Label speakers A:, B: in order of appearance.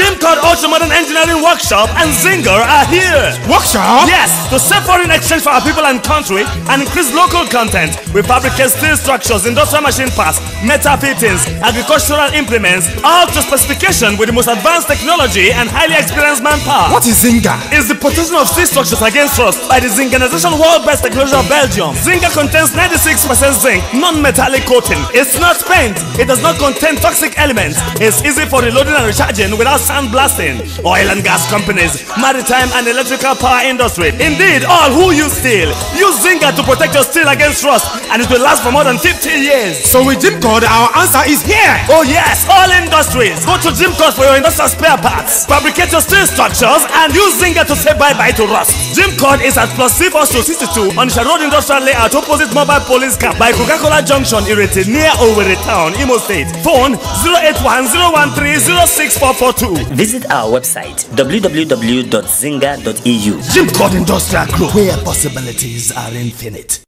A: Jim Cod Ultra-Modern Engineering Workshop and Zinga are here.
B: Workshop?
A: Yes, to save foreign exchange for our people and country and increase local content. We fabricate steel structures, industrial machine parts, metal fittings, agricultural implements, all to specification with the most advanced technology and highly experienced manpower.
B: What is Zinga?
A: Is the protection of steel structures against rust by the Zinganization World Best Technology of Belgium. Zinga contains 96% zinc, non-metallic coating. It's not paint. It does not contain toxic elements. It's easy for reloading and recharging without sand blasting. Oil and gas companies, maritime and electrical power industry. Indeed, all who use steel use Zinga to protect your steel against rust, and it will last for more than 50 years.
B: So with Jim Code, our answer is here.
A: Oh yes, all industries. Go to Jim Code for your industrial spare parts. Fabricate your steel structures and use Zinga to say bye-bye to rust. Jim Code is at plus C462 on the Road Industrial Layout opposite Mobile Police Camp by Coca-Cola Junction, Irete, near Owerri Town, Imo State. Phone 081-013-06442.
C: Visit our website www.zinga.eu.
A: Jim Industrial Group, where possibilities are infinite.